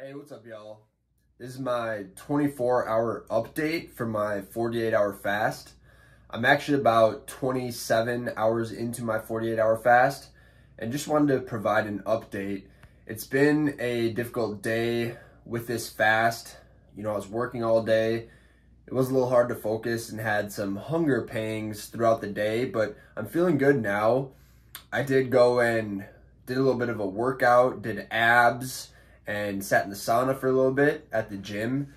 Hey, what's up, y'all? This is my 24 hour update for my 48 hour fast. I'm actually about 27 hours into my 48 hour fast and just wanted to provide an update. It's been a difficult day with this fast. You know, I was working all day. It was a little hard to focus and had some hunger pangs throughout the day, but I'm feeling good now. I did go and did a little bit of a workout, did abs, and sat in the sauna for a little bit at the gym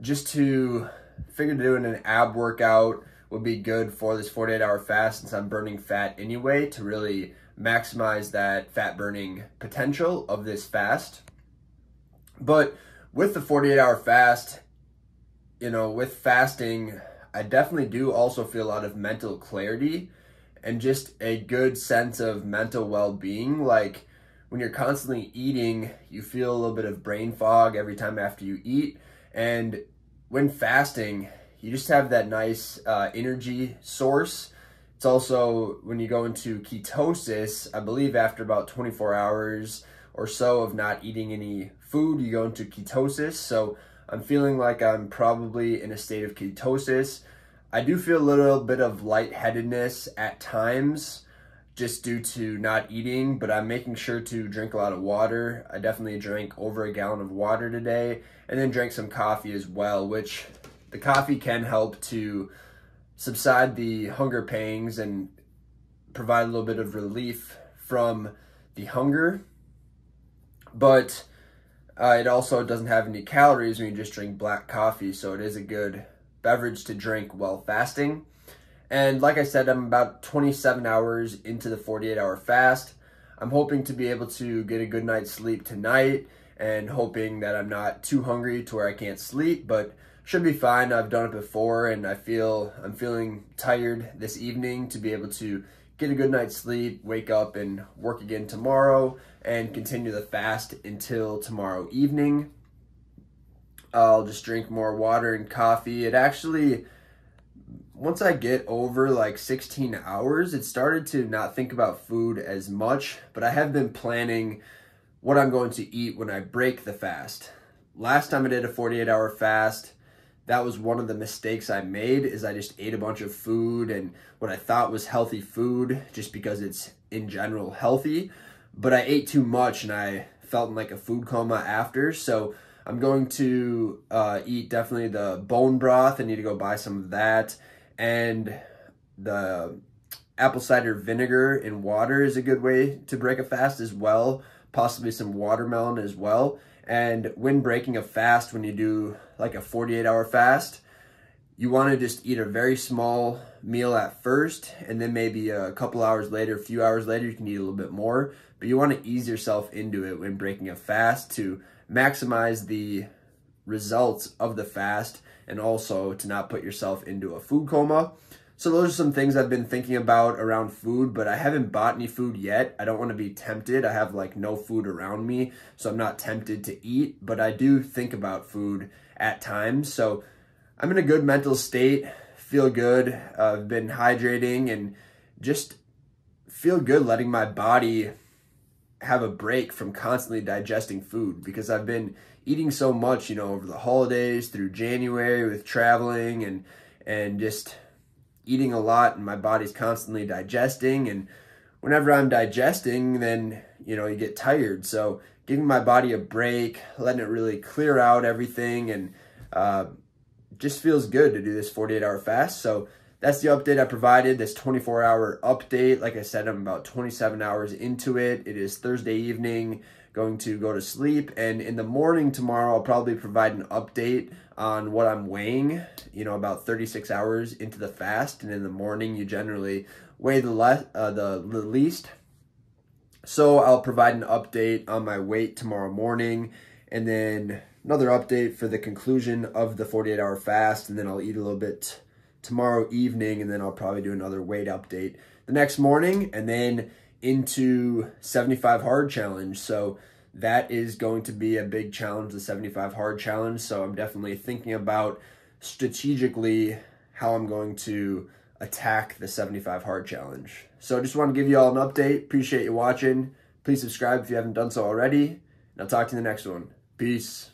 just to figure doing an ab workout would be good for this 48 hour fast since I'm burning fat anyway to really maximize that fat burning potential of this fast. But with the 48 hour fast, you know, with fasting, I definitely do also feel a lot of mental clarity and just a good sense of mental well being. Like when you're constantly eating, you feel a little bit of brain fog every time after you eat. And when fasting, you just have that nice uh, energy source. It's also when you go into ketosis, I believe after about 24 hours or so of not eating any food, you go into ketosis. So I'm feeling like I'm probably in a state of ketosis. I do feel a little bit of lightheadedness at times just due to not eating, but I'm making sure to drink a lot of water. I definitely drank over a gallon of water today and then drank some coffee as well, which the coffee can help to subside the hunger pangs and provide a little bit of relief from the hunger. But uh, it also doesn't have any calories when you just drink black coffee, so it is a good beverage to drink while fasting. And like I said, I'm about 27 hours into the 48 hour fast. I'm hoping to be able to get a good night's sleep tonight and hoping that I'm not too hungry to where I can't sleep, but should be fine. I've done it before and I feel I'm feeling tired this evening to be able to get a good night's sleep, wake up and work again tomorrow, and continue the fast until tomorrow evening. I'll just drink more water and coffee. It actually, once I get over like 16 hours, it started to not think about food as much, but I have been planning what I'm going to eat when I break the fast. Last time I did a 48 hour fast, that was one of the mistakes I made is I just ate a bunch of food and what I thought was healthy food just because it's in general healthy, but I ate too much and I felt in like a food coma after. So I'm going to uh, eat definitely the bone broth. I need to go buy some of that. And the apple cider vinegar in water is a good way to break a fast as well. Possibly some watermelon as well. And when breaking a fast, when you do like a 48 hour fast, you want to just eat a very small meal at first, and then maybe a couple hours later, a few hours later, you can eat a little bit more. But you want to ease yourself into it when breaking a fast to maximize the results of the fast and also to not put yourself into a food coma. So those are some things I've been thinking about around food, but I haven't bought any food yet. I don't want to be tempted. I have like no food around me, so I'm not tempted to eat, but I do think about food at times. So I'm in a good mental state, feel good. Uh, I've been hydrating and just feel good letting my body have a break from constantly digesting food because I've been eating so much, you know, over the holidays through January with traveling and and just eating a lot and my body's constantly digesting and whenever I'm digesting then you know you get tired. So giving my body a break letting it really clear out everything and uh, just feels good to do this 48 hour fast. So that's the update I provided this 24 hour update. Like I said I'm about 27 hours into it. It is Thursday evening going to go to sleep. And in the morning tomorrow, I'll probably provide an update on what I'm weighing, you know, about 36 hours into the fast. And in the morning, you generally weigh the, le- uh, the, the least. So I'll provide an update on my weight tomorrow morning. And then another update for the conclusion of the 48 hour fast. And then I'll eat a little bit tomorrow evening. And then I'll probably do another weight update the next morning. And then into 75 hard challenge. So that is going to be a big challenge, the 75 hard challenge. So I'm definitely thinking about strategically how I'm going to attack the 75 hard challenge. So I just want to give you all an update. Appreciate you watching. Please subscribe if you haven't done so already. And I'll talk to you in the next one. Peace.